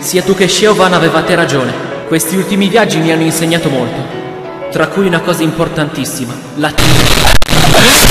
sia tu che Sheovan avevate ragione. Questi ultimi viaggi mi hanno insegnato molto. Tra cui una cosa importantissima, latino.